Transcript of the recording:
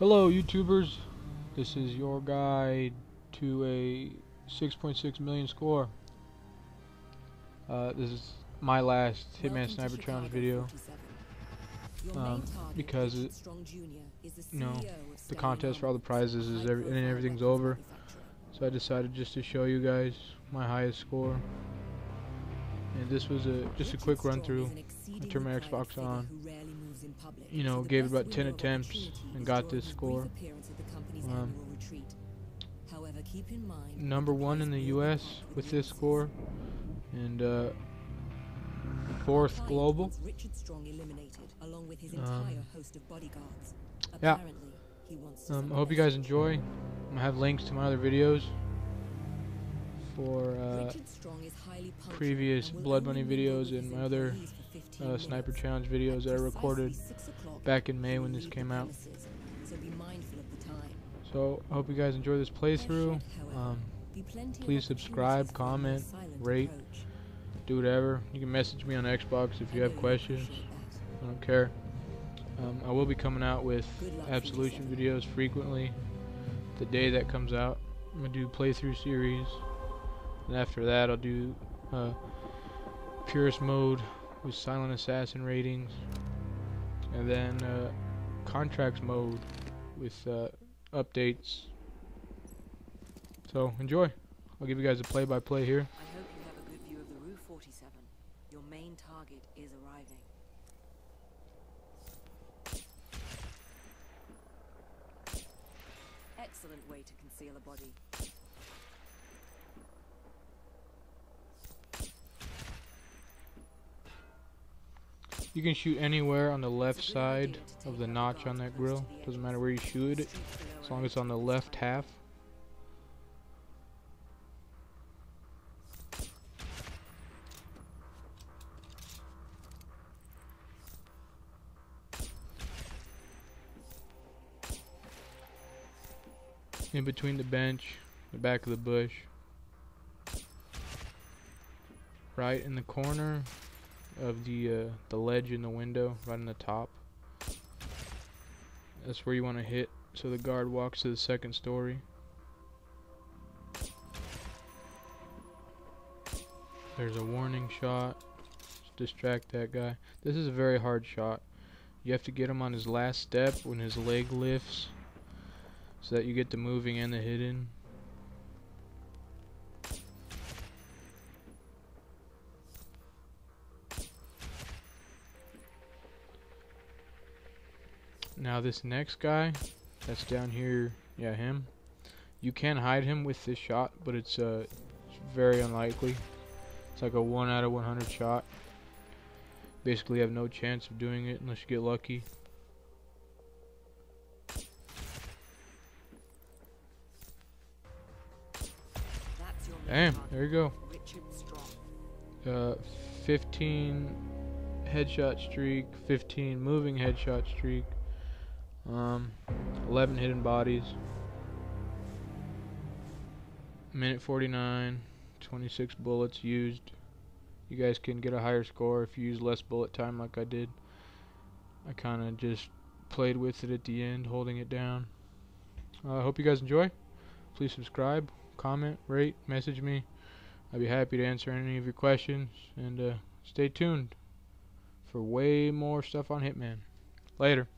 Hello YouTubers, this is your guide to a 6.6 million score. Uh, this is my last Hitman Sniper Challenge video um, because it, you know the contest for all the prizes is every, and everything's over. So I decided just to show you guys my highest score. And this was a just a quick run through. I turned my Xbox on. You know, gave about 10 attempts and got this score. Um, number one in the U.S. with this score, and uh, fourth global. Um, yeah. Um, I hope you guys enjoy. I'm have links to my other videos for uh, previous Blood Money videos and my other uh, Sniper Challenge videos that I recorded back in May when this came out. So I hope you guys enjoy this playthrough. Um, please subscribe, comment, rate, do whatever. You can message me on Xbox if you have questions. I don't care. Um, I will be coming out with Absolution videos frequently. The day that comes out, I'm gonna do playthrough series, and after that, I'll do uh, Purist mode with Silent Assassin ratings, and then uh, Contracts mode with uh, updates. So enjoy. I'll give you guys a play-by-play -play here. I hope you have a good view of the Rue 47. Your main target is arriving. Excellent way to conceal a body. You can shoot anywhere on the left side of the notch on that grill. Doesn't matter where you shoot it, as long as it's on the left half. In between the bench, the back of the bush. Right in the corner of the uh, the ledge in the window, right in the top. That's where you want to hit so the guard walks to the second story. There's a warning shot. Just distract that guy. This is a very hard shot. You have to get him on his last step when his leg lifts so that you get the moving and the hidden. Now this next guy that's down here, yeah, him. You can hide him with this shot, but it's uh it's very unlikely. It's like a 1 out of 100 shot. Basically you have no chance of doing it unless you get lucky. Damn, there you go. Uh, 15 headshot streak, 15 moving headshot streak, um, 11 hidden bodies. Minute 49, 26 bullets used. You guys can get a higher score if you use less bullet time like I did. I kind of just played with it at the end, holding it down. I uh, hope you guys enjoy. Please subscribe, comment, rate, message me. I'd be happy to answer any of your questions. And uh, stay tuned for way more stuff on Hitman. Later.